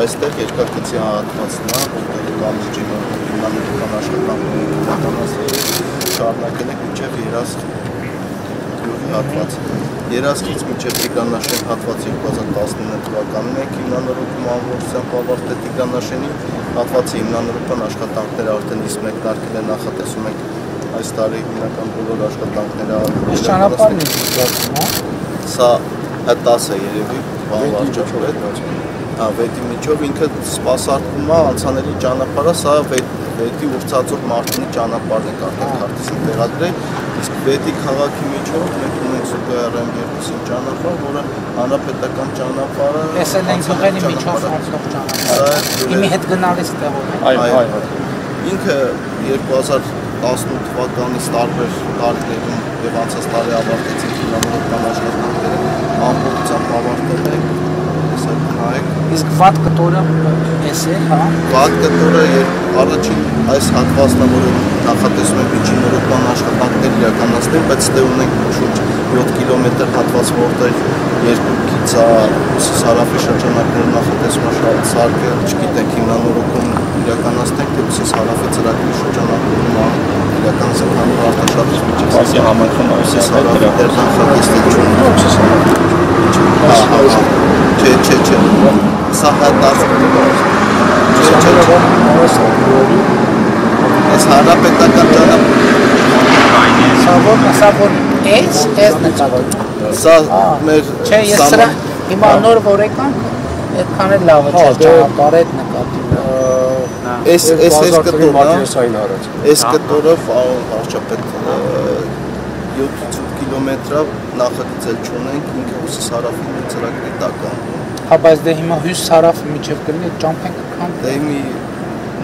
Այստեղ երկակցի հատվածն է, որտեղ կամրջի հիմնադրական աշխատանքները իրականացրել շարունակել ենք մինչև երասխ յուղի հատված։ Երասխից մինչև Տիգրանաշեն հատված 2019 թվականին ենք հիմնանորոգում անվորությամբ ավարտել Տիգրանաշենի հատվածի հիմնանորոգման աշխատանքները արդեն իսկ մեկնարկել են նախատեսում ենք այս տարի հիմնական բոլոր աշխատանքները Այս ճանապարհն է զգացում, հա։ Սա 10 է երևի, բան վարչապետ։ Հա, վետի միջով ինքը սպասարկում է անցանելի ճանապարհը, սա վետի ուրցածով Մարտինի ճանապարհն է արդեն քարտեզին տեղադրել, իսկ վետի քաղաքի միջով մենք ունենք Սուկայարան երկուսին ճանապարհ, որը հանրապետական ճանապարհը։ Տեսել ենք գղերի միջով անցնող ճանապարհ։ Իմի հետ գնալիս տեղով։ Այո, այո։ Ինքը 2018 թվականից տարբեր տարիներում եւ անցած տարի ավարտեցին հիմնավորական աշխատանքները ամբողջությամբ ավարտել ենք հեսա նայեք Իսկ վատ կտորը էս է, հա։ վատ կտորը երբ առաջին այս հատվածն է որը նախատեսում ենք միջին նորոգման աշխատանքներ իրականացնել բայց դե ունենք շուրջ 7 կիլոմետր հատված որտեղ երկու գիծա Սարաֆի շրջանակները նախատեսում է սարքը չգիտենք հիմնանորոգում իրականացնենք թե ուսի Սարաֆի ծրագրի շրջանակներում իրական զգանու արտաշատի միջից Ասի համայնքում այսպես Սարաֆի դեր նախատեսություն Չէ, չէ, չէ։ Սա հատած Չէ, չէ, Այս հանրապետական ճանապարհ Սա որ սա որ էս էս նկատում։ Սա մեր Չէ, ես սրա հիմա նոր որ եկանք այդքան էլ լավը չէ ճանապարհը այդ նկատում։ Այս այս այս կտորը մատիոսային արած։ այս կտորը պարոն վարչապետ 7 կիլոմետրը նախագծել չունենք ինքը ուսի Սարաֆի ծրագրի տակ է Հա բայց դե հիմա հյուս սարավ միջև կլինի ճամփենք քան Դե մի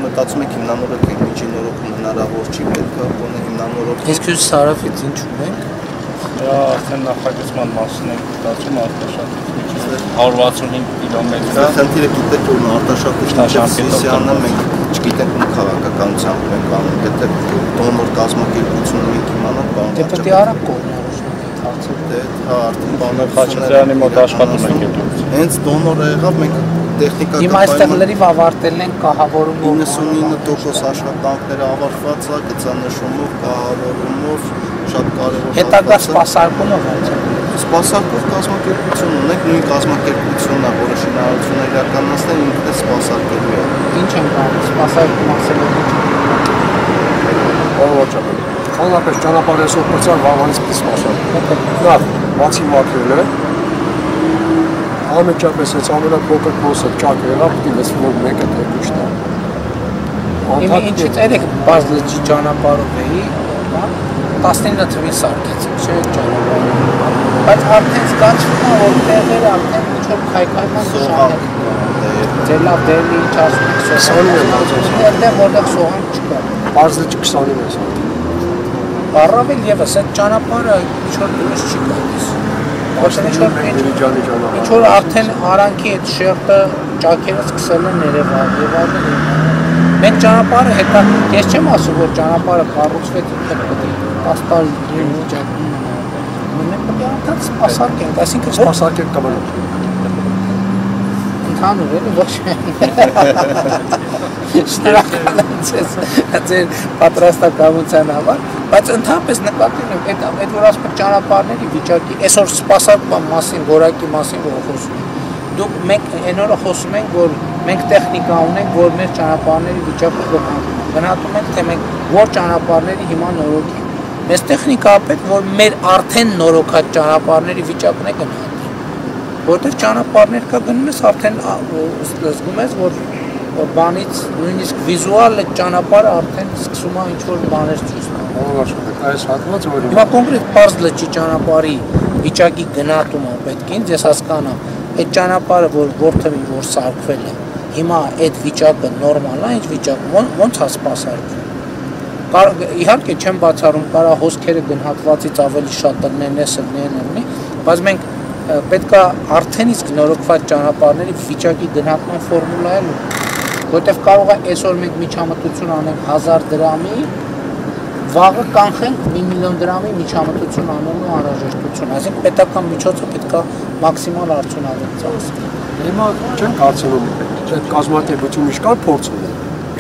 մտածում եք հիմնանորոգ ենք միջին նորոգում հնարավոր չի պետք է բոնը հիմնանորոգ Իսկ հյուս սարավից ինչ ունենք։ Դա արդեն նախագծման մասին ենք մտածում արտաշատից միջև 165 կիլոմետր խնդիրը գիտեք որ Սիսիանը մենք չգիտենք ում քաղաքականությամբ մենք անում եթե դոնոր կազմակերպությունը մենք իմանանք բան Դե պետք է արագ կողմնորոշենք այդ հարցը։ Դե հա արդեն բանը Խաչատրյանի մոտ աշխատում ենք այդ Հենց դոնորը եղավ մենք տեխնիկական Հիմա այստեղ լրիվ ավարտել են կահավորումով 99% աշխատանքները ավարտված է գծանշումով, կահավորումով, շատ կարևոր հետագա սպասարկումը ոնց է։ սպասարկող կազմակերպություն ունենք, նույն կազմակերպությունն է, որը շինարարությունը իրականացնել ինքն է սպասարկելու է։ Ինչ են կանում սպասարկում ասելով ինչ։ Ողջույն։ Հանրապես ճանապարհը այսօր բացար վաղանից պիտի սպասարկում։ Լավ, բացի մաքրել է։ Անմիջապես այս ամենափոքր փոսը ճակ եղավ, պիտի լսվում որ մեկը դա։ Իմը ինչից երեք բաց լճի ճանապարհով էի, հա 19 թվին սարքեցին, չէ՞ ճանապարհը։ Բայց արդեն զգացվում է, որ տեղերը արդեն ինչ որ քայքայման Սողանք, շահեր։ Դե լավ դերնի ինչ ասում եք, է բացում։ Այդտեղ որտեղ սողանք չկա։ Բարձրը 29 է։ Առավել եւս այդ ճանապարհը ինչ որ դուրս չի գալիս։ Ոչ ինչ որ ինչ Ջանի ճանապարհ։ ինչ որ արդեն արանքի այդ շերտը ճակերը սկսել են ներևալ եւ այլն։ Մենք ճանապարհը հետա ես չեմ ասում որ ճանապարհը կառուցվեց ինքը պետք է 10 տարի միջակայքում մենք պետք է արդեն սպասարկենք, այսինքն որ Սպասարկեք կամենա։ ընդհանուր էլի ոչ Շնորհակալ եմ ձեզ ձեր պատրաստակամության համար, բայց ընդհանրապես նկատի ունեմ այդ այդ որ ասում եք ճանապարհների վիճակի, այսօր սպասարկման մասին, որակի մասին որ խոսում ենք։ Դուք մենք այն օրը խոսում ենք, որ մենք տեխնիկա ունենք, որ մեր ճանապարհների վիճակը ենք։ Գնահատում ենք, թե մենք որ ճանապարհների հիմա նորոգի։ Մեզ տեխնիկա պետք, որ մեր արդեն նորոգած ճանապարհների վիճակն է գնահատում որտեղ ճանապարհներ կա գնում ես արդեն զգում ես որ բանից նույնիսկ վիզուալ այդ ճանապարհը արդեն սկսում է ինչ որ բաներ ցույց տալ։ Ողջույն։ Այս հատվածը որ Հիմա կոնկրետ բարձ լճի ճանապարհի վիճակի գնահատումը պետք է ինձ ես հասկանամ այդ ճանապարհը որ որթևի որ սարքվել է հիմա այդ վիճակը նորմալ է այդ վիճակը ո- ո՞նց է սպասարկվում Կար, իհարկե չեմ բացառում կարա հոսքերը գնահատվածից ավելի շատ տնեն էս տնեն ունի բայց մենք պետքա արդեն իսկ նորոգված ճանապարհների վիճակի գնահատման ֆորմուլա էլ որտեվ կարող է այսօր մենք միջամտություն անենք 1000 դրամի վաղը կանխենք մի միլիոն դրամի միջամտություն անելու անհրաժեշտություն, այսինքն պետական միջոցը պետքա մաքսիմալ արդյունավետ ծախսի։ Հիմա չեն կարծում այդ կազմակերպությունը իշքան փորձ ունի,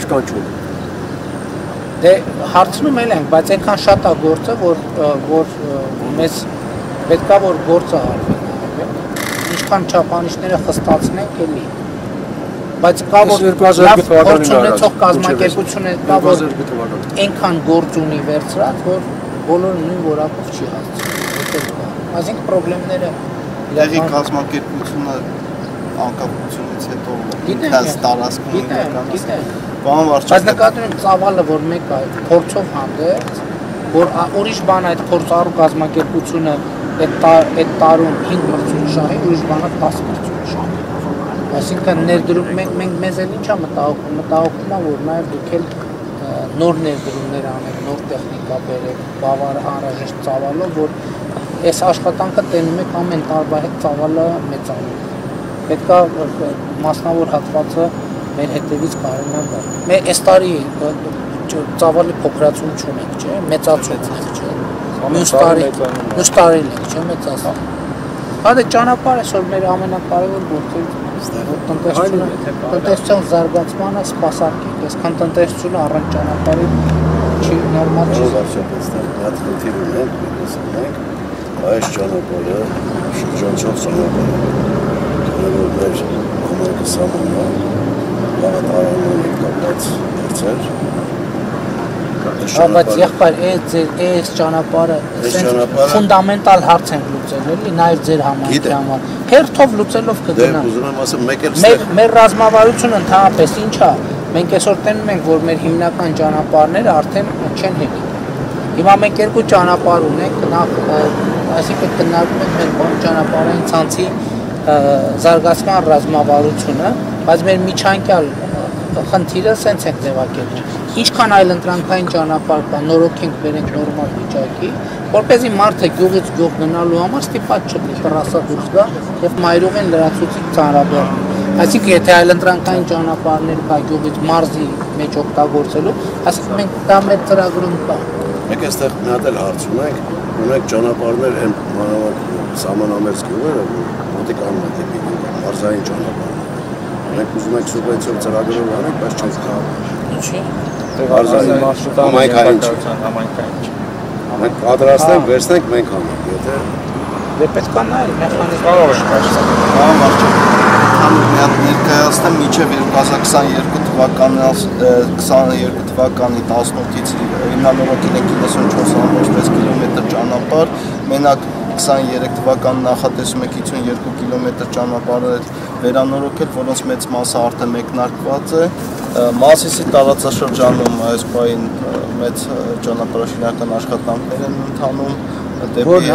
իշքան չունի։ Դե հարցնում էլ ենք, բայց այնքան շատ է գործը, որ որ մեզ պետքա որ գործը արվի։ Ինչքան չափանիշները խստացնենք էլի բայց կա որ 2000 թվականին ունեցող կազմակերպություն է կա որ 2002 թվականին։ այնքան գործ ունի վերցրած որ բոլորը նույն որակով չի հասցնում այսինքն խնդիրները Եղի կազմակերպությունը անկապությունից հետո ինքս տարածքում գիտեմ, գիտեմ։ Բան բայց վարչապետ նկատում եմ ծավալը որ մեկ է փորձով հանդերձ որ ուրիշ բան այդ փորձառու կազմակերպությունը այդ այդ տարում 5 մրցույթ շահի ուրիշ բանը 10 մրցույթ շահի Այսինքն ներդրում մենք մենք մեզ էլ ինչա մտահոգում մտահոգում է որ նաև դուք էլ նոր ներդրումներ անեք, նոր տեխնիկա բերեք, բավարար անհրաժեշտ ծավալով, որ այս աշխատանքը տենում եք ամեն տարվա հետ ծավալը մեծանում։ Պետքա ը, ը, մասնավոր հատվածը մեր հետևից կարողանա գա։ Մեր այս տարի ծավալի փոքրացում չունենք, չէ՞, մեծացում ունենք, չէ՞։ Մյուս տարի, է։ մյուս տարի ենք, չէ՞, մեծացում։ Հա դե ճանապարհ է, որ մեր ամենակարևոր գործերից որ տնտեսությունը տնտեսության զարգացմանը սպասարկենք, այսքան տնտեսությունը առանց ճանապարհի չի նորմալ չի։ Վարչապետ ստեղ մի հատ խնդիր ունենք, մենք ունենք այս ճանապարհը շրջանցող ճանապարհ է։ Քանի որ մեր կոմերկը սահմանը բավականին ենք կապած հարցեր։ Հա, բայց եղբայր, այս ճանապարհը ֆունդամենտալ հարց են լուծել, էլի, նաև ձեր համայնքի համար։ Հերթով լուծելով Դե կգնա։ ուզում եմ ասեմ, մեկ էլ Մեր մեր ռազմավարությունը ընդհանրապես ինչ է։ Մենք այսօր տենում ենք, որ մեր հիմնական ճանապարհները արդեն չեն հեգի։ Հիմա մենք երկու ճանապարհ ունենք, նախ այսինքն քննարկում ենք մեր ճանապարհային ցանցի զարգացման ռազմավարությունը, բայց մեր միջանկյալ խնդիրը սենց ենք ձևակերպում։ Ինչքան այլ ընտրանքային ճանապարհ կա, նորոգենք վերենք նորմալ վիճակի, որպեսզի մարդը գյուղից գյուղ գնալու համար ստիպած չլինի տրասա դուրս գա եւ մայրուղին լրացուցիչ ծանրաբեռնի։ Այսինքն եթե այլ ընտրանքային ճանապարհներ կա գյուղից մարզի մեջ օգտագործելու, այսինքն մենք դա մեր ծրագրում կա։ մեկ այստեղ մի հատ էլ հարց ունենք, ունենք ճանապարհներ այն մանավանդ սահմանամերձ գյուղերը, որ մոտիկ անում են դեպի գյուղ, մարզային ճանապարհ։ Մենք ուզում ենք սուբվենցիոն ծրագրով անենք, բայց չենք կարող։ Ինչի՞։ Մարզային մարշրուտային համայնքային չի։ համայնքային չի։ Մենք պատրաստենք, վերցնենք, մենք անենք, եթե Դե պետք է նայել մեխանիզմը։ Կարող է շփաշտել։ Բան վարչապետ Համ մի հատ ներկայացնեմ միջև 2022 թվականի 22 թվականի 18-ից հիմնանորոգել են 94.6 կիլոմետր ճանապարհ, մենակ 23 թվականին նախատեսում է 52 կիլոմետր ճանապարհեր վերանորոգել, որոնց մեծ մասը արդեն մեկնարկված է։ Մասիսի տարածաշրջանում այս պահին ը, մեծ ճանապարհաշինական աշխատանքներ են ընթանում դեպի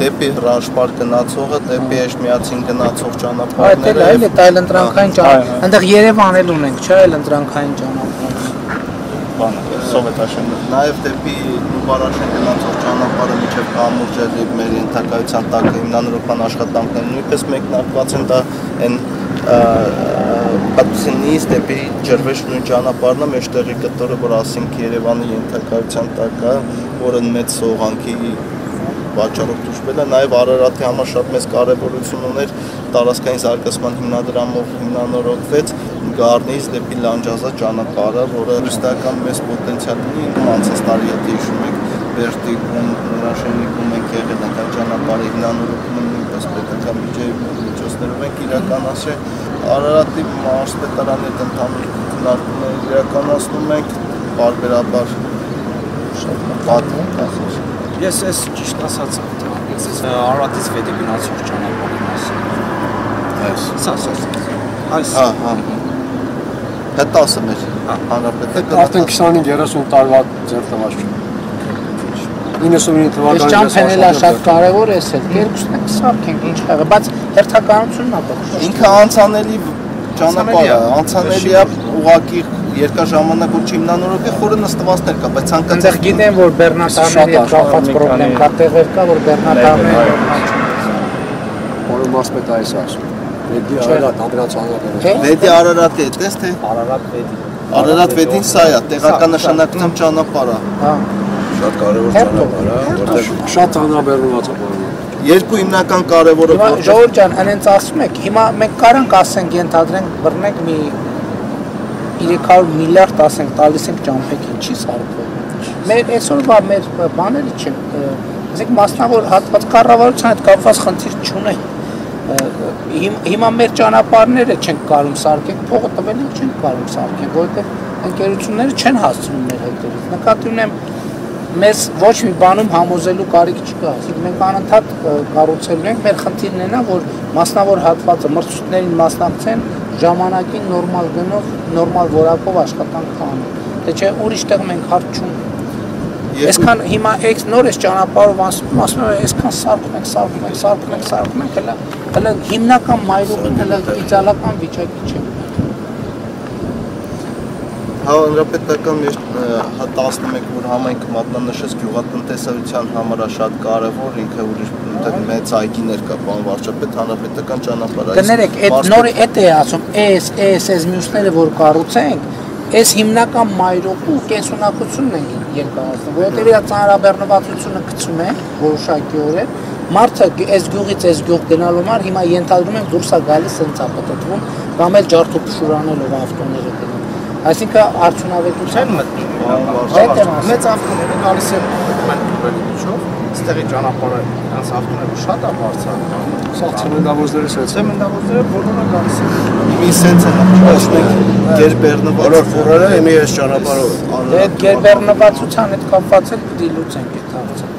դեպի Ռաշպար գնացողը, դեպի Էշմիածին գնացող Այդ էլ ճանապարհները։ այլ է, այլ ընտրանքային ճանապարհ։ Այնտեղ Երևան էլ ունենք, չէ՞, այլ ընտրանքային ճանապարհ։ Բանը, սովետաշենը։ Նաև դեպի Նուբարաշեն գնացող ճանապարհը միջև Կամուրջերի մեր ենթակայության տակ հիմնանորոգման աշխատանքները նույնպես մեկնարկված են դա այն Պատսինից դեպի Ջերվեշ նույն ճանապարհն է մեջտեղի կտորը, որ ասինք Երևանի ենթակայության տակ է, որը մեծ սողանքի վաճառով դժվել է, նաև Արարատի համար շատ մեծ կարևորություն ուներ տարածքային զարգացման հիմնադրամով հիմնանորոգվեց Գառնից դեպի Լանջազա ճանապարհը, որը հստական մեծ պոտենցիալ ունի, անցած տարի եթե հիշում եք Վերտիկում, Նորաշենիկում ենք եղել ենք այդ ճանապարհի հիմնանորոգումը նույնպես պետական միջոցներով ենք իրականացրել Արարատի մարզպետարանի հետ ընդհանուր քննարկումներ իրականացնում ենք բարբերաբար շատ պատմում ասես Ես ես ճիշտ ասած ես Արարատից վետի գնացող ճանապարհի մասին։ այս Սա սա։ Այս հա հա Հետո ասեմ էր հանրապետական Արդեն 25-30 տարվա ձեր տված չէ։ 99 Այս թվականին ճամփեն էլա շատ կարևոր է, սել երկուսն է սարքենք ինչ եղը, բայց հերթականությունն է պետք։ ինքը անցանելի ճանապարհ է, անցանելի է ուղակի երկար ժամանակ որ չիմնանորոգի խորը նստվածներ կա, բայց Այնտեղ ցանկացած գիտեմ, որ բեռնատարների հետ կապված խնդրեմ կա, տեղեր կա, որ բեռնատարները որը մասպետ այս ասում։ Դեպի Արարատ ամենացանրակը։ Չէ։ Վեդի Արարատի է, տես թե Արարատ վետի։ Արարատ վեդին սա է, տեղական նշանակությամբ ճանապարհը։ Հա։ Շատ կարևոր ճանապարհ է, որտեղ Շատ հանրաբեռնված է բանը։ Երկու հիմնական կարևորը որտեղ- Ժողովուրդ ջան, այնց ասում եք, հիմա մենք կարանք ասենք, ենթադրենք, բռնենք մի 300 միլիարդ ասենք, տալիս ենք ճամփեքին, չի սարքվում։ Մեր այսօրվա մեր բաները չեն, ասենք մասնավոր հատված կառավարության հետ կապված խնդիր չունեն։ Հիմ- Հիմա մեր ճանապարհները չեն կարում սարքենք, փողը տվել են չեն կարում սարքենք, որովհետև ընկերությունները չեն հասցնում մեր հետևից։ Նկատի ունեմ մեզ ոչ մի բանում համոզելու կարիք չկա, ասենք մենք անընդհատ կառուցելու ենք, մեր խնդիրն է նա, որ մասնավոր հատվածը մրցույթներին մասնակցեն, ժամանակին նորմալ գնով, նորմալ որակով աշխատանք կանեն։ Դե չէ ուրիշ տեղ մենք հարց չունենք։ Այսքան հիմա էքս նոր էս ճանապարհով ասում ասում եմ այսքան սարքում ենք, սարքում ենք, սարքում ենք, սարքում ենք, հələ հələ հիմնական մայրուղին հələ իդեալական վիճակի չէ։ Հանրապետական մեր հա 11 որ համայնքը մատնանշեց գյուղատնտեսության համար է շատ կարևոր, ինքը ուրիշ այնտեղ մեծ այգիներ կա, բան վարչապետ հանրապետական ճանապարհ է։ Կներեք, այդ նորը այդ է ասում, էս, էս, էս մյուսները որ կառուցենք, էս հիմնական մայրոկու կենսունակությունն են երկարացնում, որովհետև իր ծանրաբեռնվածությունը գցում է որոշակիորեն, մարդը այս գյուղից այս գյուղ գնալու համար հիմա ենթադրում եմ դուրս է գալիս հենց է պատտվում, կամ էլ ջարդոփշուրանելով ավտոները գնում։ Այսինքն արդյունավետության մտնում։ Մեծ ավտոները գալիս են ուղղելի միջով, ստեղի ճանապարհը այնց ավտոները շատ է բարձրանում։ Սա ցեմենտավորների հետ։ Ցեմենտավորները բոլորը գալիս են։ մի սենց է ասենք Գերբերնը բոլոր ֆուրերը իմի այս ճանապարհով Դե այդ գերբեռնվածության հետ կապված էլ պիտի լուծենք այդ հարցը։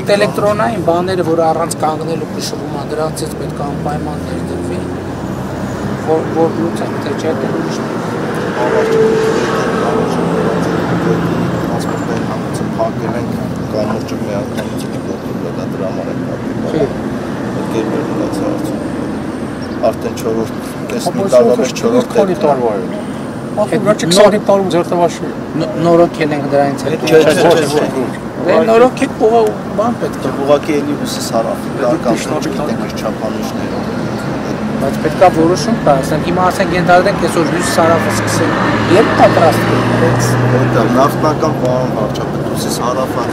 Այդ էլեկտրոնային բաները, որ առանց կանգնելու քշվում է, դրանցից պետք է անպայման ներդրվի, որ որ լուծենք, թե չէ դա ուրիշ բան։ տրանսպորտային համեցը փակել ենք կամուրջը մի անգամից դոկտորը դա դրա համար է փակել։ Այդ Գերբերնից արդյոք արդեն 4-րդ տեսնիկալով 4-րդ քանի տարվա է։ Ահա վերջի 20 տարում ձերտավաշի։ Ն- Նորոգել ենք դրանից հետո։ Չէ, չէ, չէ, Դե նորոգել կողա բան պետք է, Ուղղակի էլի ուսս հարավ կարգավորիչ գիտենք իր չափանիշներով։ բայց պետք է որոշում կա, ասենք հիմա ասենք ենթադրենք այսօր լույս սարավը սկսել։ Երբ պատրաստ կլինես։ Որտեղ նավթնական պարոն վարչապետ ուսս հարավը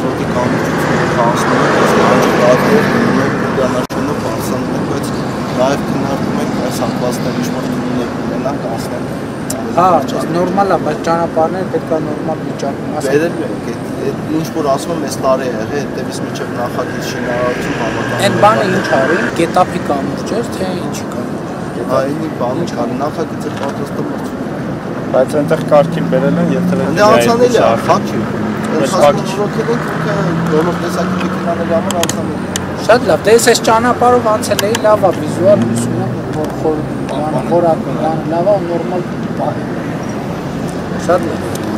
շոկի կամուրջությունը քաշնում է, այս կանջկատը նույնանացումը բարձրանում է, բայց նաև քննարկում ենք այս հատվածները ինչ-որ դուրներ ունենանք անցնել։ Հա, նորմալ է, բայց ճանապարհները պետք է նորմալ վիճակում ասենք։ Վերել ենք, այդ այդ ինչ որ ասում եմ, այս տարի է եղել, հետևից միջև նախագիծ շինարարություն բավական։ Այն բանը ինչ արի, գետափի կամուրջ էր, թե ինչի կամուրջ։ Այնի բանը չկար, նախագիծը պատրաստում Բայց այնտեղ կարգին բերել են, եթե Դե անցանելի է, խաչի։ Այս խաչի։ ենք, ինքը բոլոր տեսակի մեքենաների համար անցանելի է։ Շատ լավ, դե ես այս ճանապարհով անցել էի, լավ է, վիզուալ լույս ունեմ, որ խոր, բան, խորակ, բան, լավ է, նորմալ բան։ Շատ լավ։